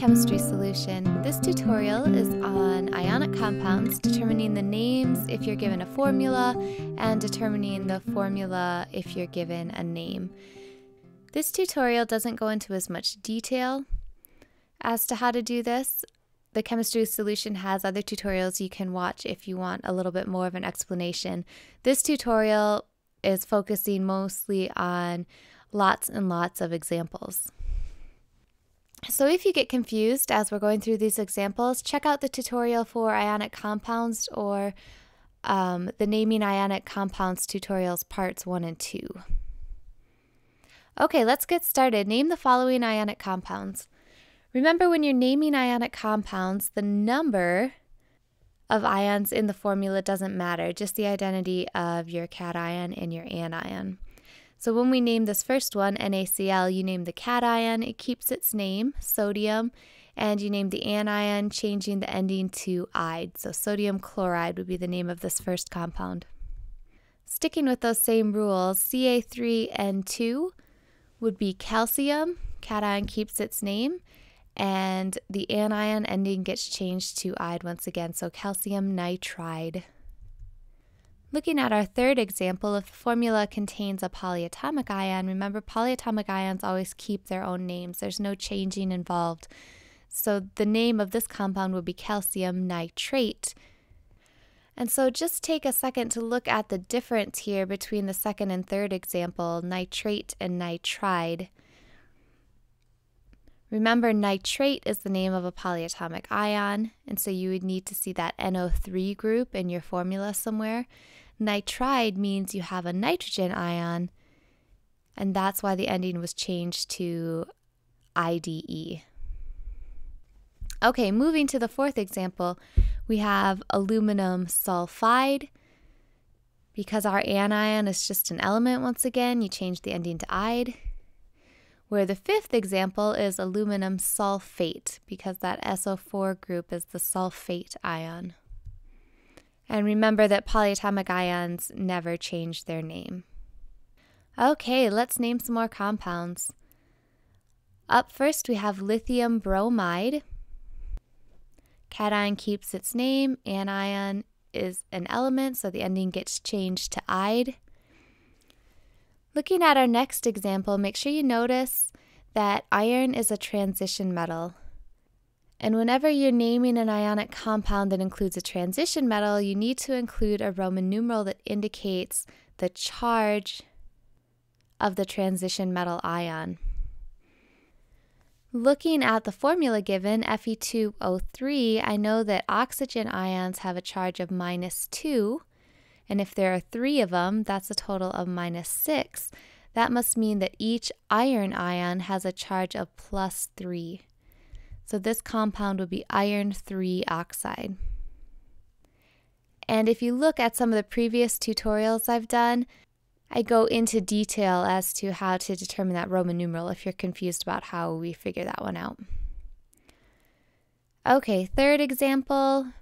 Chemistry Solution. This tutorial is on ionic compounds, determining the names if you're given a formula, and determining the formula if you're given a name. This tutorial doesn't go into as much detail as to how to do this. The Chemistry Solution has other tutorials you can watch if you want a little bit more of an explanation. This tutorial is focusing mostly on lots and lots of examples. So if you get confused as we're going through these examples, check out the tutorial for ionic compounds or um, the naming ionic compounds tutorials parts 1 and 2. Okay, let's get started. Name the following ionic compounds. Remember when you're naming ionic compounds, the number of ions in the formula doesn't matter, just the identity of your cation and your anion. So when we name this first one, NaCl, you name the cation, it keeps its name, sodium, and you name the anion, changing the ending to "-ide". So sodium chloride would be the name of this first compound. Sticking with those same rules, Ca3N2 would be calcium, cation keeps its name, and the anion ending gets changed to "-ide once again, so calcium nitride. Looking at our third example, if the formula contains a polyatomic ion, remember polyatomic ions always keep their own names. There's no changing involved. So the name of this compound would be calcium nitrate. And so just take a second to look at the difference here between the second and third example, nitrate and nitride. Remember, nitrate is the name of a polyatomic ion, and so you would need to see that NO3 group in your formula somewhere. Nitride means you have a nitrogen ion, and that's why the ending was changed to IDE. Okay, moving to the fourth example, we have aluminum sulfide. Because our anion is just an element once again, you change the ending to "-ide." Where the fifth example is aluminum sulfate, because that SO4 group is the sulfate ion. And remember that polyatomic ions never change their name. Okay, let's name some more compounds. Up first, we have lithium bromide. Cation keeps its name, anion is an element, so the ending gets changed to "-ide". Looking at our next example, make sure you notice that iron is a transition metal. And whenever you're naming an ionic compound that includes a transition metal, you need to include a Roman numeral that indicates the charge of the transition metal ion. Looking at the formula given, Fe2O3, I know that oxygen ions have a charge of minus 2, and if there are three of them, that's a total of minus 6. That must mean that each iron ion has a charge of plus 3. So this compound would be iron 3 oxide. And if you look at some of the previous tutorials I've done, I go into detail as to how to determine that Roman numeral if you're confused about how we figure that one out. Okay, third example.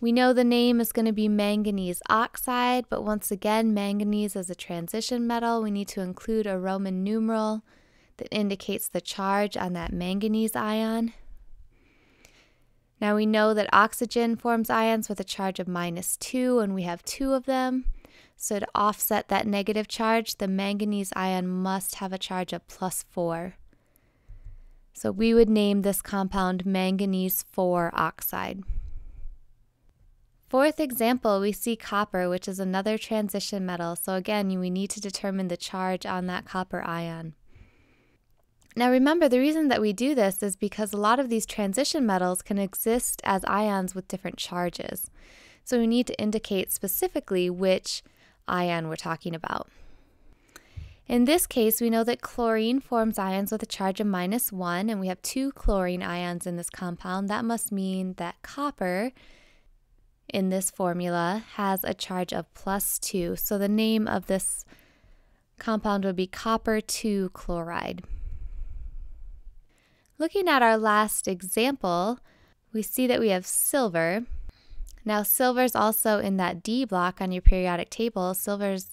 We know the name is going to be manganese oxide, but once again, manganese is a transition metal. We need to include a Roman numeral that indicates the charge on that manganese ion. Now we know that oxygen forms ions with a charge of minus 2, and we have two of them. So to offset that negative charge, the manganese ion must have a charge of plus 4. So we would name this compound manganese 4 oxide. Fourth example, we see copper, which is another transition metal. So again, we need to determine the charge on that copper ion. Now remember, the reason that we do this is because a lot of these transition metals can exist as ions with different charges. So we need to indicate specifically which ion we're talking about. In this case, we know that chlorine forms ions with a charge of minus 1, and we have two chlorine ions in this compound. That must mean that copper in this formula has a charge of plus 2. So the name of this compound would be copper 2 chloride. Looking at our last example, we see that we have silver. Now, silver is also in that D block on your periodic table. Silver is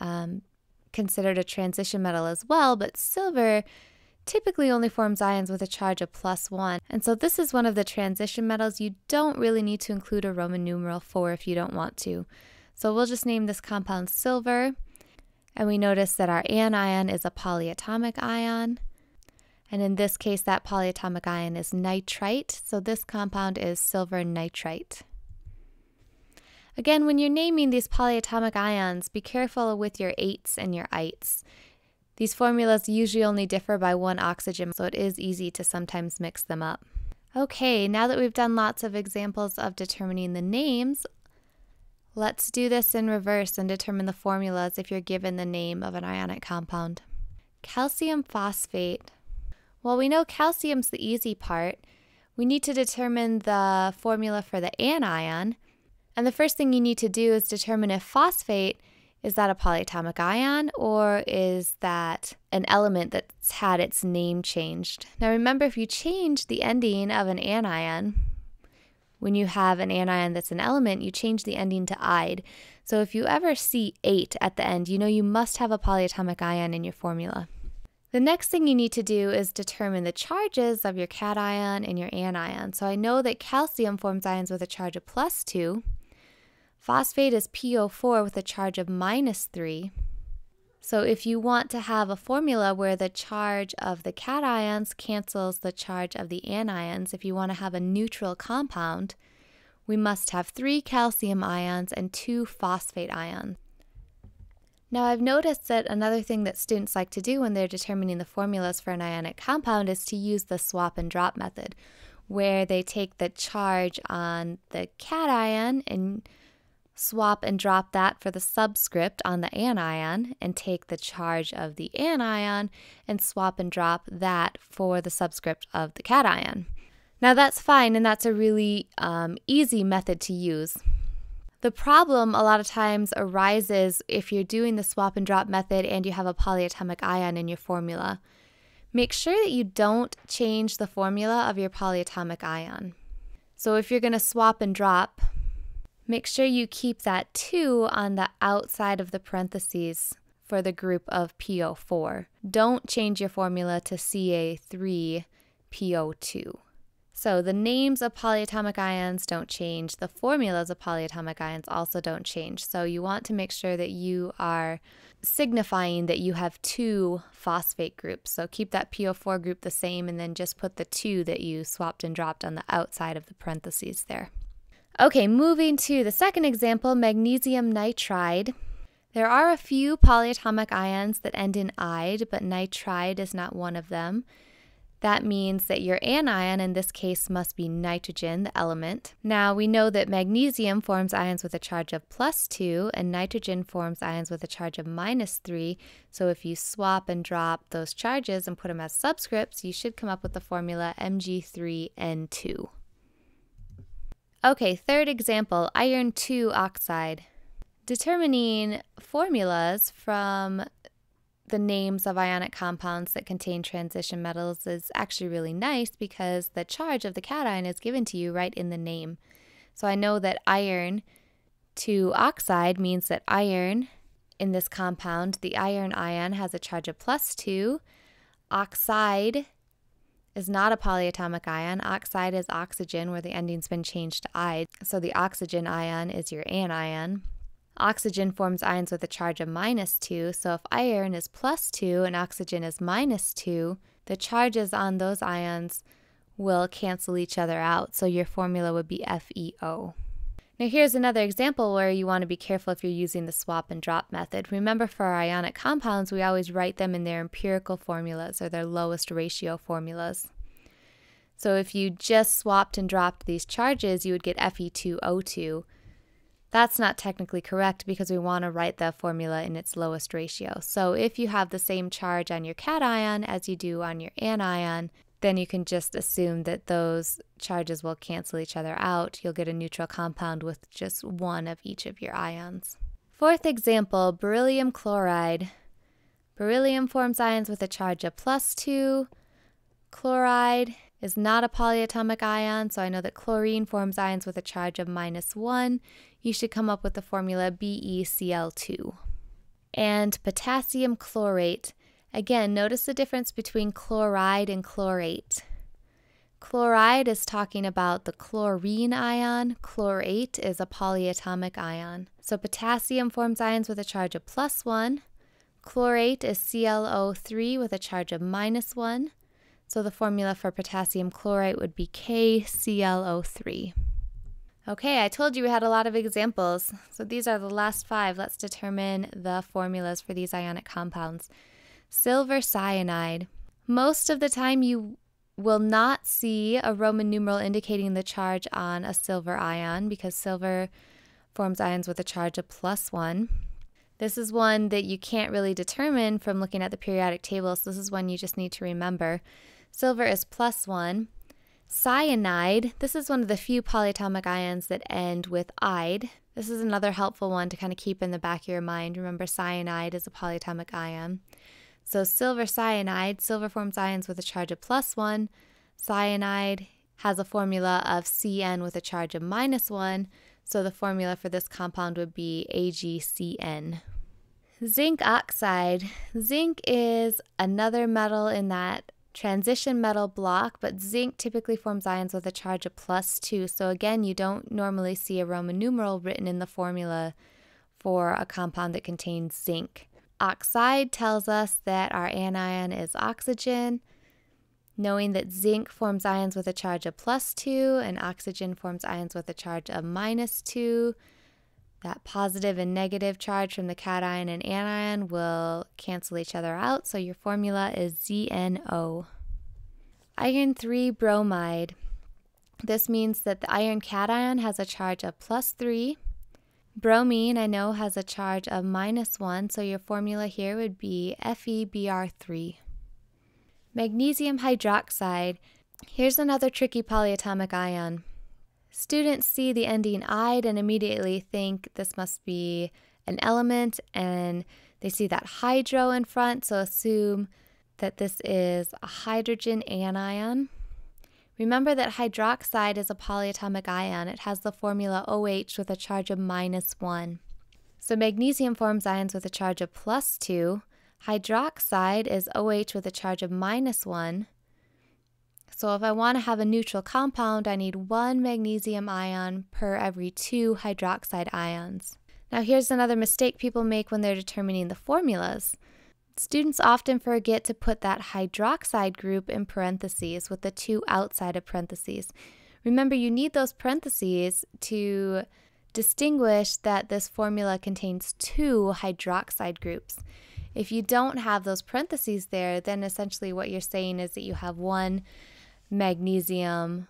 um, considered a transition metal as well, but silver typically only forms ions with a charge of plus 1. And so this is one of the transition metals. You don't really need to include a Roman numeral 4 if you don't want to. So we'll just name this compound silver. And we notice that our anion is a polyatomic ion. And in this case, that polyatomic ion is nitrite. So this compound is silver nitrite. Again, when you're naming these polyatomic ions, be careful with your ates and your ites. These formulas usually only differ by one oxygen, so it is easy to sometimes mix them up. Okay, now that we've done lots of examples of determining the names, let's do this in reverse and determine the formulas if you're given the name of an ionic compound. Calcium phosphate. Well, we know calcium's the easy part. We need to determine the formula for the anion. And the first thing you need to do is determine if phosphate is that a polyatomic ion or is that an element that's had its name changed? Now remember, if you change the ending of an anion, when you have an anion that's an element, you change the ending to "ide." So if you ever see ate at the end, you know you must have a polyatomic ion in your formula. The next thing you need to do is determine the charges of your cation and your anion. So I know that calcium forms ions with a charge of plus 2, Phosphate is PO4 with a charge of minus 3. So if you want to have a formula where the charge of the cations cancels the charge of the anions, if you want to have a neutral compound, we must have three calcium ions and two phosphate ions. Now, I've noticed that another thing that students like to do when they're determining the formulas for an ionic compound is to use the swap and drop method, where they take the charge on the cation and swap and drop that for the subscript on the anion and take the charge of the anion and swap and drop that for the subscript of the cation. Now that's fine and that's a really um, easy method to use. The problem a lot of times arises if you're doing the swap and drop method and you have a polyatomic ion in your formula. Make sure that you don't change the formula of your polyatomic ion. So if you're going to swap and drop Make sure you keep that 2 on the outside of the parentheses for the group of PO4. Don't change your formula to Ca3PO2. So the names of polyatomic ions don't change. The formulas of polyatomic ions also don't change. So you want to make sure that you are signifying that you have two phosphate groups. So keep that PO4 group the same and then just put the two that you swapped and dropped on the outside of the parentheses there. Okay, moving to the second example, magnesium nitride. There are a few polyatomic ions that end in "ide," but nitride is not one of them. That means that your anion in this case must be nitrogen, the element. Now we know that magnesium forms ions with a charge of plus 2 and nitrogen forms ions with a charge of minus 3. So if you swap and drop those charges and put them as subscripts, you should come up with the formula Mg3N2. Okay, third example, iron 2 oxide. Determining formulas from the names of ionic compounds that contain transition metals is actually really nice because the charge of the cation is given to you right in the name. So I know that iron 2 oxide means that iron in this compound, the iron ion has a charge of plus 2. Oxide is not a polyatomic ion. Oxide is oxygen, where the ending's been changed to "ide." So the oxygen ion is your anion. Oxygen forms ions with a charge of minus 2, so if iron is plus 2 and oxygen is minus 2, the charges on those ions will cancel each other out, so your formula would be FeO. Now here's another example where you want to be careful if you're using the swap and drop method. Remember for our ionic compounds, we always write them in their empirical formulas or their lowest ratio formulas. So if you just swapped and dropped these charges, you would get Fe2O2. That's not technically correct because we want to write the formula in its lowest ratio. So if you have the same charge on your cation as you do on your anion, then you can just assume that those charges will cancel each other out. You'll get a neutral compound with just one of each of your ions. Fourth example, beryllium chloride. Beryllium forms ions with a charge of plus 2. Chloride is not a polyatomic ion, so I know that chlorine forms ions with a charge of minus 1. You should come up with the formula BeCl2. And potassium chlorate Again, notice the difference between chloride and chlorate. Chloride is talking about the chlorine ion. Chlorate is a polyatomic ion. So potassium forms ions with a charge of plus 1. Chlorate is ClO3 with a charge of minus 1. So the formula for potassium chlorate would be KClO3. Okay, I told you we had a lot of examples. So these are the last five. Let's determine the formulas for these ionic compounds. Silver cyanide. Most of the time you will not see a Roman numeral indicating the charge on a silver ion because silver forms ions with a charge of plus one. This is one that you can't really determine from looking at the periodic table, so this is one you just need to remember. Silver is plus one. Cyanide, this is one of the few polyatomic ions that end with ide. This is another helpful one to kind of keep in the back of your mind. Remember, cyanide is a polyatomic ion. So silver cyanide, silver forms ions with a charge of plus 1. Cyanide has a formula of CN with a charge of minus 1. So the formula for this compound would be AgCN. Zinc oxide. Zinc is another metal in that transition metal block, but zinc typically forms ions with a charge of plus 2. So again, you don't normally see a Roman numeral written in the formula for a compound that contains zinc. Oxide tells us that our anion is oxygen. Knowing that zinc forms ions with a charge of plus 2 and oxygen forms ions with a charge of minus 2, that positive and negative charge from the cation and anion will cancel each other out, so your formula is ZnO. Iron 3 bromide. This means that the iron cation has a charge of plus 3 Bromine, I know, has a charge of minus 1, so your formula here would be FeBr3. Magnesium hydroxide. Here's another tricky polyatomic ion. Students see the ending "ide" and immediately think this must be an element, and they see that hydro in front, so assume that this is a hydrogen anion. Remember that hydroxide is a polyatomic ion. It has the formula OH with a charge of minus 1. So magnesium forms ions with a charge of plus 2. Hydroxide is OH with a charge of minus 1. So if I want to have a neutral compound, I need one magnesium ion per every two hydroxide ions. Now here's another mistake people make when they're determining the formulas. Students often forget to put that hydroxide group in parentheses with the two outside of parentheses. Remember, you need those parentheses to distinguish that this formula contains two hydroxide groups. If you don't have those parentheses there, then essentially what you're saying is that you have one magnesium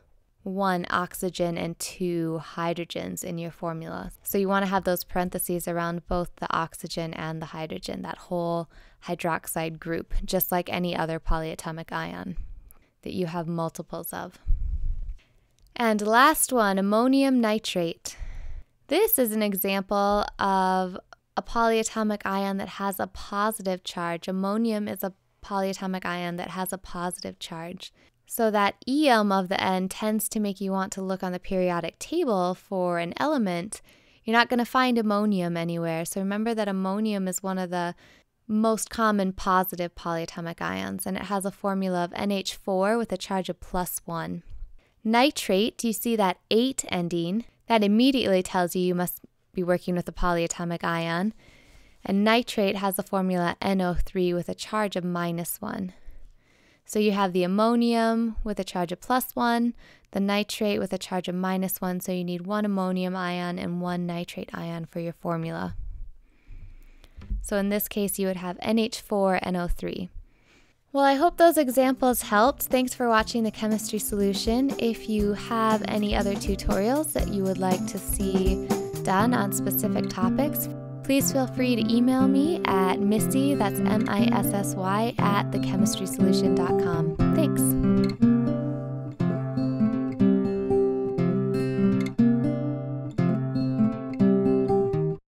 one oxygen and two hydrogens in your formula. So you want to have those parentheses around both the oxygen and the hydrogen, that whole hydroxide group, just like any other polyatomic ion that you have multiples of. And last one, ammonium nitrate. This is an example of a polyatomic ion that has a positive charge. Ammonium is a polyatomic ion that has a positive charge. So that EM of the n tends to make you want to look on the periodic table for an element. You're not going to find ammonium anywhere. So remember that ammonium is one of the most common positive polyatomic ions, and it has a formula of NH4 with a charge of plus 1. Nitrate, do you see that ate ending? That immediately tells you you must be working with a polyatomic ion. And nitrate has a formula NO3 with a charge of minus 1. So you have the ammonium with a charge of plus 1, the nitrate with a charge of minus 1, so you need one ammonium ion and one nitrate ion for your formula. So in this case, you would have NH4NO3. Well, I hope those examples helped. Thanks for watching the chemistry solution. If you have any other tutorials that you would like to see done on specific topics, Please feel free to email me at Missy, that's M I S S Y, at thechemistrysolution.com. Thanks.